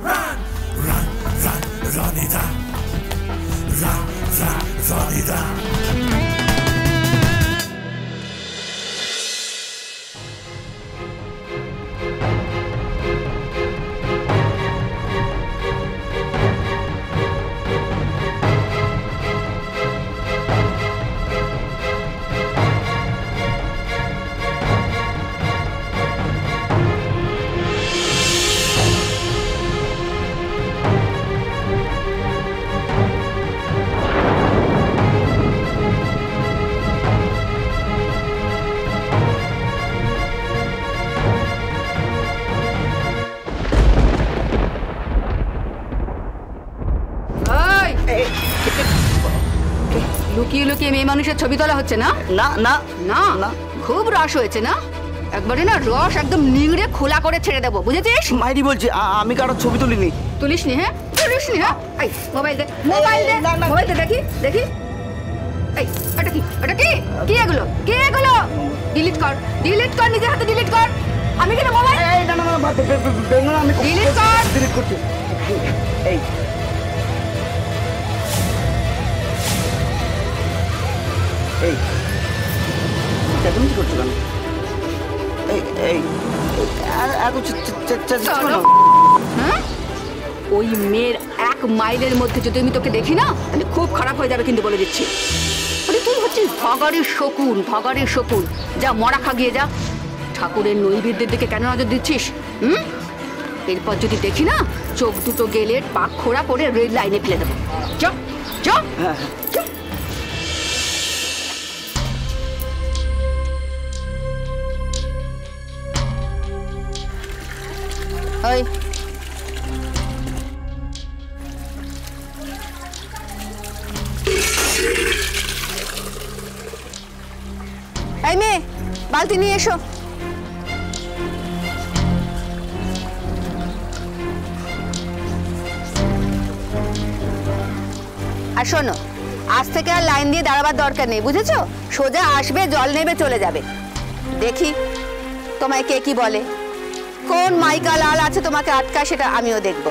run, run, run, run it down, run, run, run it down. লুকিয়ে মেয়ে মানুষের ছবি তোলা হচ্ছে না না না না না। খুব রস হয়েছে না একবারে না রস একদম নিংড়ে খোলা করে ছেড়ে দেবো বুঝেছিস মাইরি বলছি আমি কারোর ছবি তুলিনি তুলিস নি হ্যাঁ তুলিস নি হ্যাঁ এই মোবাইল দে মোবাইল দে। মোবাইল দে দেখি দেখি এই এটা কি এটা কি কি এগুলো কি এগুলো ডিলিট কর ডিলিট কর নিজের হাতে ডিলিট কর আমি কেন মোবাইল এই না না না Delete কর। ডিলিট করছি এই এই। চেঁচামেচি করছ কেন এই এই এই, এ- এত চে- চে- চে- চেঁচাচ্ছ কেন? চলো। হ্যাঁ? ওই মেয়ের এক মাইলের মধ্যে যদি আমি তোকে দেখি না তাহলে খুব খারাপ হয়ে যাবে কিন্তু বলে দিচ্ছি। আরে তুই হচ্ছিস ভগারের শকুন ভগারের শকুন। যা মরা খা গিয়ে যা। ঠাকুরের নৈবেদ্যের দিকে কেন নজর দিচ্ছিস? হুম? এরপর যদি দেখি না চোখ দুটো গেলে পাক খোড়া করে রেল লাইনে ফেলে দেবো। চ চ ওই মেয়ে, বালতি নিয়ে এসো। আর শোনো, আজ থেকে আর লাইন দিয়ে দাঁড়াবার দরকার নেই, বুঝেছ? সোজা আসবে, জল নেবে, চলে যাবে। দেখি, তোমায় কে কি বলে? কোন মাইকা লাল আছে তোমাকে আটকায় সেটা আমিও দেখব।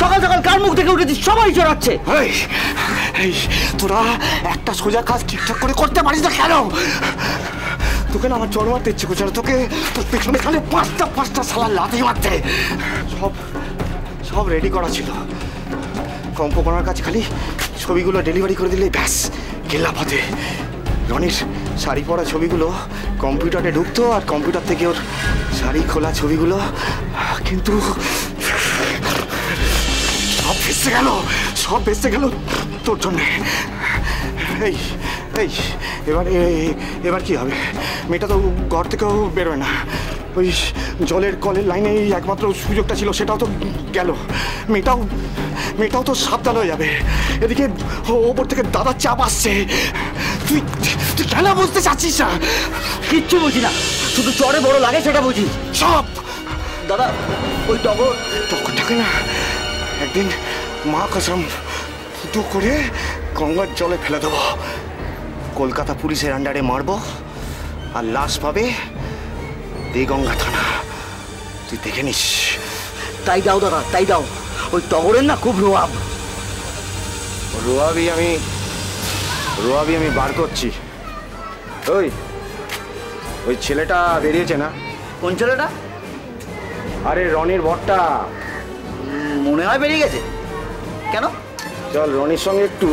সকাল সকাল কার মুখ থেকে উঠেছিস? সবাই চড়াচ্ছে তোরা একটা সোজা কাজ ঠিকঠাক করে করতে পারিস না কেন? তোকে না আমার জল মারতে ইচ্ছে করছে তোকে তোর পেছনে খালি পাঁচটা পাঁচটা সালা লাথি মারতে। সব সব রেডি করা ছিল। কম্পকোনার কাছে খালি ছবিগুলো ডেলিভারি করে দিলেই ব্যাস গেলা পথে রনির শাড়ি পরা ছবিগুলো কম্পিউটারে ঢুকতো আর কম্পিউটার থেকে ওর শাড়ি খোলা ছবিগুলো, কিন্তু সব ভেসে গেল, সব ভেসে গেল তোর জন্যে। এই এই, এবার এবার কি হবে? মেয়েটা তো ঘর থেকেও বেরোয় না। ওই জলের কলের লাইনেই একমাত্র সুযোগটা ছিল, সেটাও তো গেল। মেয়েটাও মেয়েটাও তো সাবধান হয়ে যাবে। এদিকে ওপর থেকে দাদা চাপ আসছে। তুই তুই কেন বুঝতে চাচ্ছিস না? কিচ্ছু বুঝি না। শুধু চড়ে বড় লাগে সেটা বুঝি। সব! দাদা, ওই টগর। তখনটাকে না একদিন মা কসম ফুটো করে গঙ্গার জলে ফেলে দেবো। কলকাতা পুলিশের আন্ডারে মারবো। আর লাশ পাবে দেগঙ্গা থানা। তুই দেখে নিস। তাই দাও দাদা তাই দাও। ওই টগরের না খুব রোয়াব। রোয়াবি আমি রোয়াবি আমি বার করছি। ওই ওই ছেলেটা বেরিয়েছে না? কোন ছেলেটা? আরে রনির বরটা। মনে হয় বেরিয়ে গেছে। কেন? চল রনির সঙ্গে একটু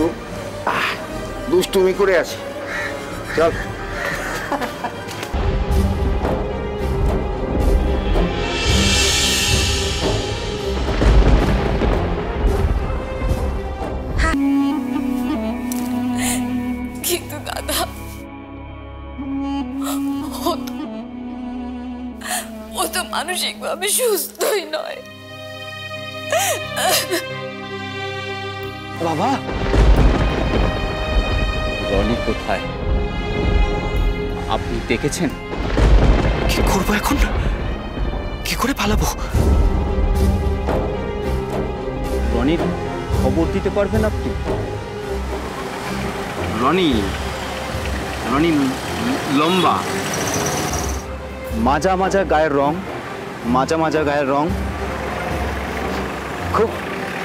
দুষ্টুমি করে আছি চল। মানসিকভাবে সুস্থই নয়। বাবা! রনি কোথায়? আপনি দেখেছেন? কি করব এখন? কি করে পালাবো? রনির খবর দিতে পারবেন আপনি? রনি রনি লম্বা। মাজা মাজা গায়ের রং। মাজা মাজা গায়ের রং। খুব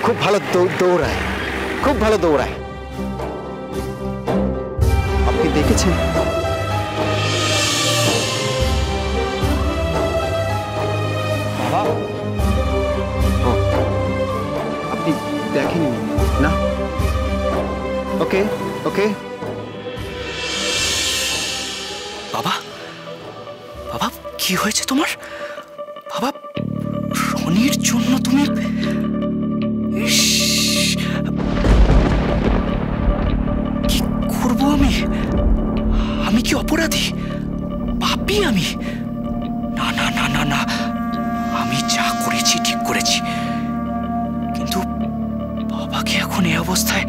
খুব ভালো দৌড়ায়। খুব ভালো দৌড়ায়। আপনি দেখেছেন? আপনি দেখেননি? না? ওকে ওকে। বাবা বাবা, কি হয়েছে তোমার? রনির জন্য তুমি কি করব আমি? আমি কি অপরাধী? পাপি আমি? না না না না না। আমি যা করেছি, ঠিক করেছি। কিন্তু বাবাকে এখন এই অবস্থায়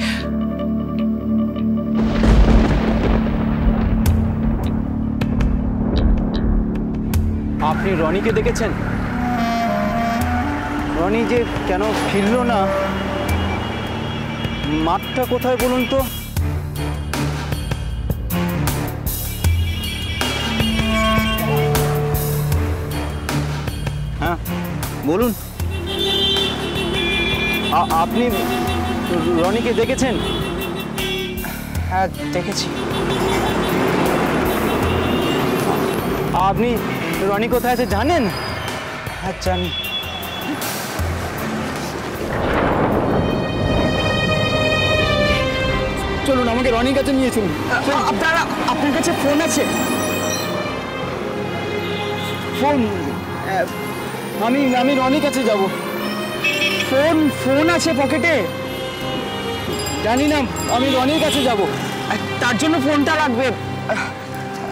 আপনি রনিকে দেখেছেন? রনি যে কেন ফিরল না মাঠটা কোথায় বলুন তো? হ্যাঁ বলুন। আপনি রনিকে দেখেছেন? হ্যাঁ দেখেছি। আপনি রনি কোথায় আছে জানেন? হ্যাঁ জানি। চলুন আমাকে রনির কাছে নিয়ে চলুন। আপনারা আপনার কাছে ফোন আছে? ফোন? আমি আমি রনির কাছে যাব। ফোন ফোন আছে পকেটে? জানি না আমি রনির কাছে যাব। তার জন্য ফোনটা লাগবে।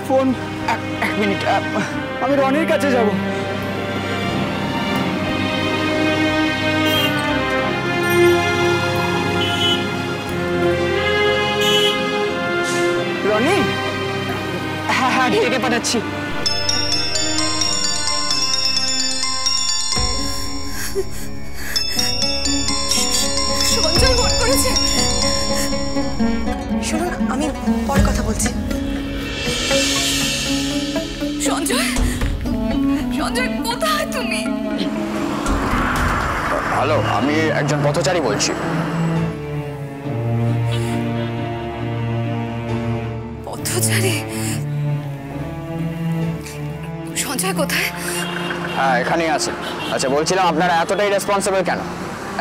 ফোন এক মিনিট আমি রনির কাছে যাব। হ্যাঁ ডেকে পাঠাচ্ছি। সঞ্জয় ফোন করেছে। শুনুন আমি পরে কথা বলছি। সঞ্জয় সঞ্জয় কোথায় তুমি? হ্যালো আমি একজন পথচারী বলছি। পথচারী? কোথায়? হ্যাঁ এখানেই আছে। আচ্ছা বলছিলাম আপনারা এতটাই রেসপন্সিবল কেন?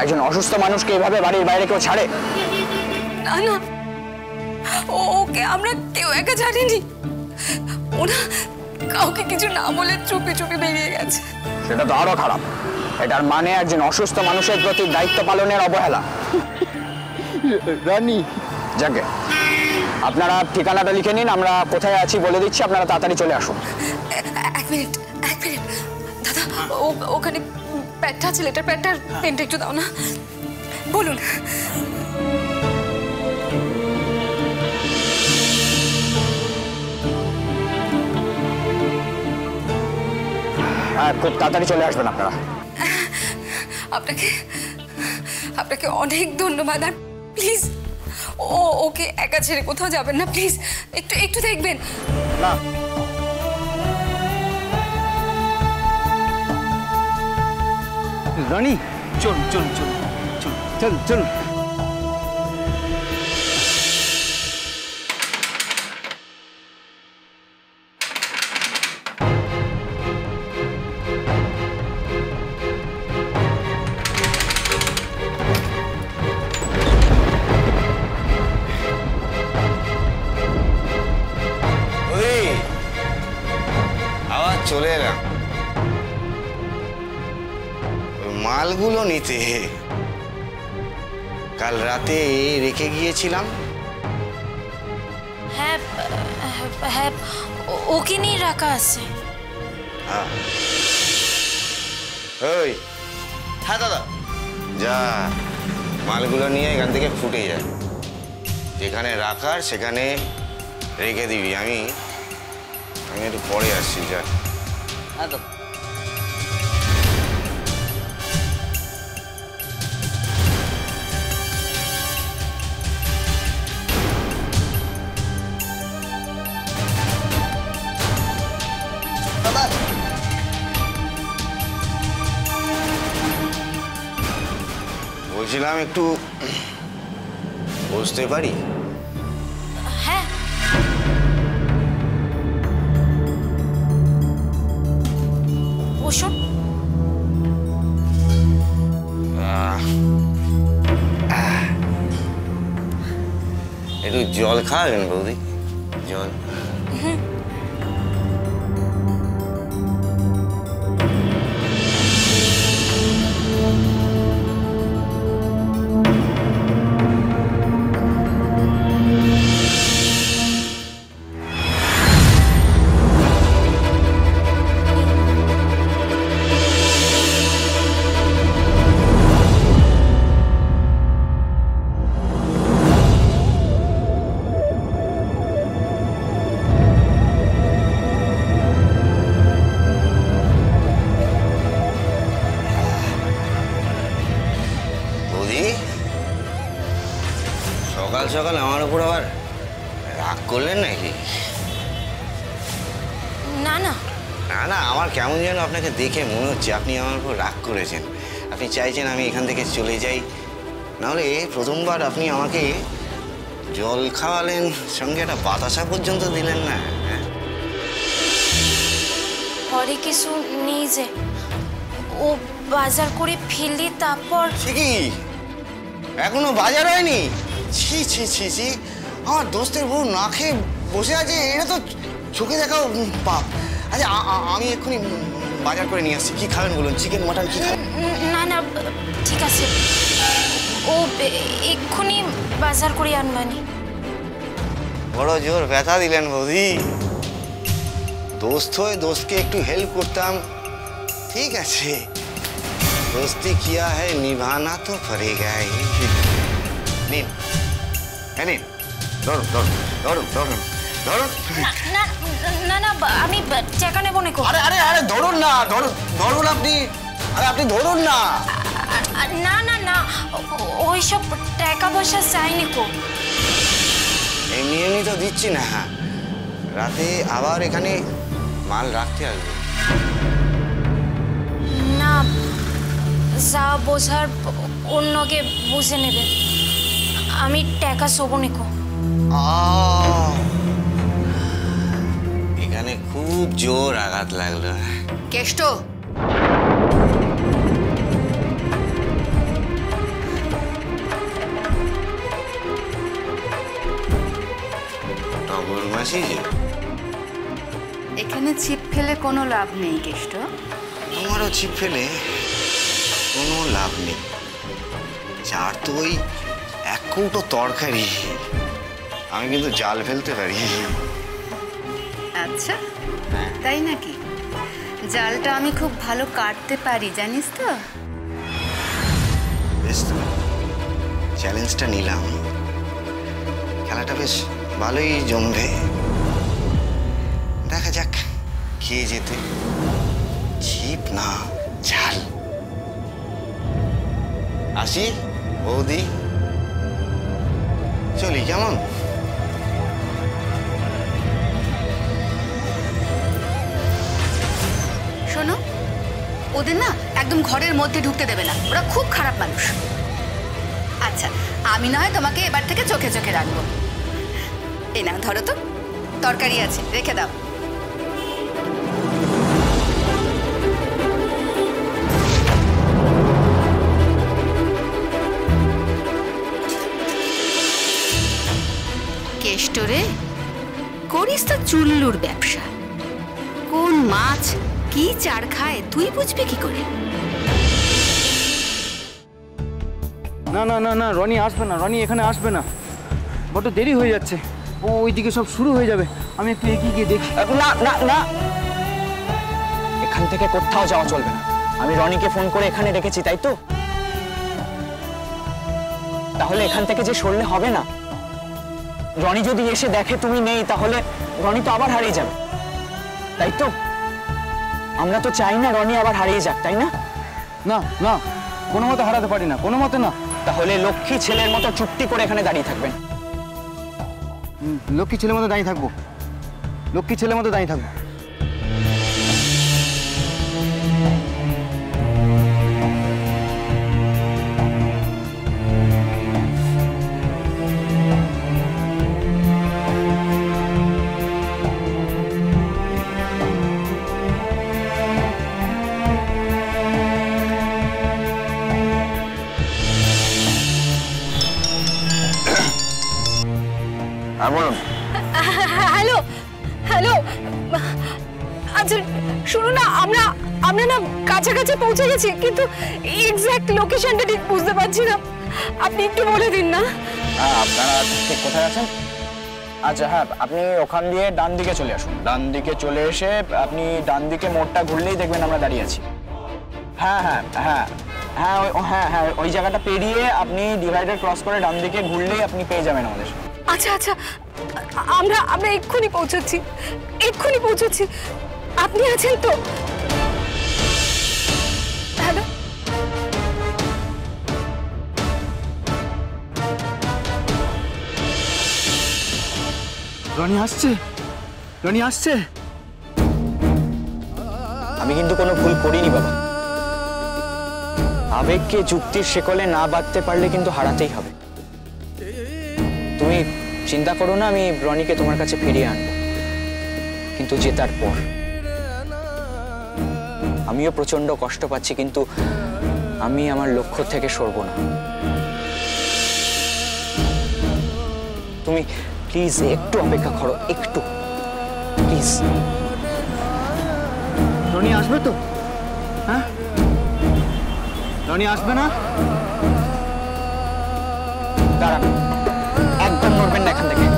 একজন অসুস্থ মানুষকে এভাবে বাড়ির বাইরে কেউ ছাড়ে? না ওকে আমরা কেউ একা জানিনি ওরা কাউকে কিছু না বলে চুপে চুপে বেরিয়ে গেছে। সেটা তো আরও খারাপ। এটার মানে একজন অসুস্থ মানুষের প্রতি দায়িত্ব পালনের অবহেলা। রনি। যাকে। আপনারা ঠিকানাটা লিখে নিন আমরা কোথায় আছি বলে দিচ্ছি আপনারা তাড়াতাড়ি চলে আসুন। এক মিনিট এক মিনিট। দাদা ওখানে প্যাডটা আছে লেটার পেনটা একটু দাও না। বলুন। হ্যাঁ খুব তাড়াতাড়ি চলে আসবেন আপনারা। আপনাকে আপনাকে অনেক ধন্যবাদ। আর প্লিজ ও ওকে একা ছেড়ে কোথাও যাবেন না প্লিজ। একটু একটু দেখবেন। না। রনি চল চল চল চল চল চল রাতে রেখে গিয়েছিলাম। হ্যাঁ হ্যাঁ ও- ওকে নিয়ে রাখা আছে। হ্যাঁ। ওই হ্যাঁ দাদা। যা মালগুলো নিয়ে এখান থেকে ফুটে যায়। যেখানে রাখার সেখানে রেখে দিবি। আমি আমি একটু পরে আসছি যা। হ্যাঁ দাদা। বলছিলাম একটু বসতে পারি। হ্যাঁ। বসুন। একটু জল খাওয়াবেন বৌদি? জল। সকাল আমার উপর আবার রাগ করলেন নাকি? না না। না না আমার কেমন যেন আপনাকে দেখে মনে হচ্ছে আপনি আমার উপর রাগ করেছেন। আপনি চাইছেন আমি এখান থেকে চলে যাই। নাহলে প্রথমবার আপনি আমাকে জল খাওয়ালেন সঙ্গে একটা বাতাসা পর্যন্ত দিলেন না হ্যাঁ? পরে কিছু নেই যে। ও বাজার করে ফেললি তারপর কি এখনও বাজার হয়নি? ছি ছি ছি ছি আমার দোস্তের বউ না খেয়ে বসে আছে এটা তো চোখে দেখা উম, পাপ আচ্ছা আ- আ- আমি এক্ষুনি উম, বাজার করে নিয়ে আসছি কি খাবেন বলুন চিকেন মাটন কি খাবেন উম, না না ঠিক আছে ও এ- এক্ষুনি বাজার করে আনবানি বড় জোর ব্যথা দিলেন বৌদি দোস্ত হয়ে দোস্তকে একটু হেল্প করতাম ঠিক আছে দোস্তি কিয়া है निभाना तो पड़ेगा ही নিন হ্যাঁ নিন। ধরুন ধরুন ধরুন ধরুন ধরুন। না না আমি টাকা নেব না আরে আরে আরে ধরুন না ধরুন ধরুন আপনি। আরে আপনি ধরুন না। না না না ওইসব টাকা পয়সা চাইনি কো। এমনি এমনি তো দিচ্ছি না। রাতে আবার এখানে মাল রাখতে আসবে। না যা বোঝার অন্যকে বুঝে নেবে। আমি টাকা শোবো নিকো। এখানে খুব জোর আঘাত লাগল। কেষ্ট। টগর মাসি? এখানে ছিপ ফেলে কোনো লাভ নেই কেষ্ট। আমারও ছিপ ফেলে কোনো লাভ নেই। চার তো ওই এক কৌটো তরকারি। আমি কিন্তু জাল ফেলতে পারি। আচ্ছা তাই নাকি? জালটা আমি খুব ভালো কাটতে পারি জানিস তো? বেশ তো চ্যালেঞ্জটা নিলাম। খেলাটা বেশ ভালোই জমবে। দেখা যাক কে যেতে ছিপ না ঝাল। আসি বৌদি। চলি কেমন শোনো, ওদের না একদম ঘরের মধ্যে ঢুকতে দেবে না। ওরা খুব খারাপ মানুষ। আচ্ছা আমি না হয় তোমাকে এবার থেকে চোখে চোখে রাখব। এ না ধরো তো। তরকারি আছে, রেখে দাও। কেষ্টরে করিস তো চুল্লুর ব্যবসা। কোন মাছ কি চার খায় তুই বুঝবি কি করে? না না না না রনি আসবে না রনি এখানে আসবে না। বড্ড দেরি হয়ে যাচ্ছে। ও ওইদিকে সব শুরু হয়ে যাবে। আমি একটু এগিয়ে গিয়ে দেখি। না না না। এখান থেকে কোথাও যাওয়া চলবে না। আমি রনিকে ফোন করে এখানে রেখেছি তাই তো? তাহলে এখান থেকে যে সরলে হবে না। রনি যদি এসে দেখে তুমি নেই তাহলে রনি তো আবার হারিয়ে যাবে। তাই তো? আমরা তো চাই না রনি আবার হারিয়ে যাক তাই না? না না কোনো মতে হারাতে পারি না কোনো মতে না। তাহলে লক্ষ্মী ছেলের মতো চুক্তি করে এখানে দাঁড়িয়ে থাকবেন। লক্ষ্মী ছেলের মতো দাঁড়িয়ে থাকব। লক্ষ্মী ছেলের মতো দাঁড়িয়ে থাকব। আর বলুন হ্যালো হ্যালো। আচ্ছা শুনুন না আমরা আমরা না কাছাকাছি পৌঁছে গেছি কিন্তু এক্স্যাক্ট লোকেশনটা ঠিক বুঝতে পারছি না। আপনি একটু বলে দিন না। হ্যাঁ আপনারা ঠিক কোথায় আছেন? আচ্ছা হ্যাঁ আপনি ওখান দিয়ে ডান দিকে চলে আসুন। ডান দিকে চলে এসে আপনি ডান দিকে মোড়টা ঘুরলেই দেখবেন আমরা দাঁড়িয়ে আছি। হ্যাঁ হ্যাঁ হ্যাঁ হ্যাঁ হ্যাঁ হ্যাঁ ওই জায়গাটা পেরিয়ে আপনি ডিভাইডার ক্রস করে ডান দিকে ঘুরলেই আপনি পেয়ে যাবেন আমাদের আচ্ছা আচ্ছা। আমরা আমরা এক্ষুনি পৌঁছচ্ছি। এক্ষুনি পৌঁছচ্ছি। আপনি আছেন তো? হ্যালো? রনি আসছে। রনি আসছে। আমি কিন্তু কোনো ভুল করিনি বাবা। আবেগকে যুক্তির শেকলে না বাঁধতে পারলে কিন্তু হারাতেই হবে। চিন্তা করো না আমি রনিকে তোমার কাছে ফিরিয়ে আনব। কিন্তু জেতার পর। আমিও প্রচণ্ড কষ্ট পাচ্ছি কিন্তু আমি আমার লক্ষ্য থেকে সরব না। তুমি প্লিজ একটু অপেক্ষা করো একটু। প্লিজ। রনি আসবে তো? হ্যাঁ? রনি আসবে না? করবেন না এখান থেকে।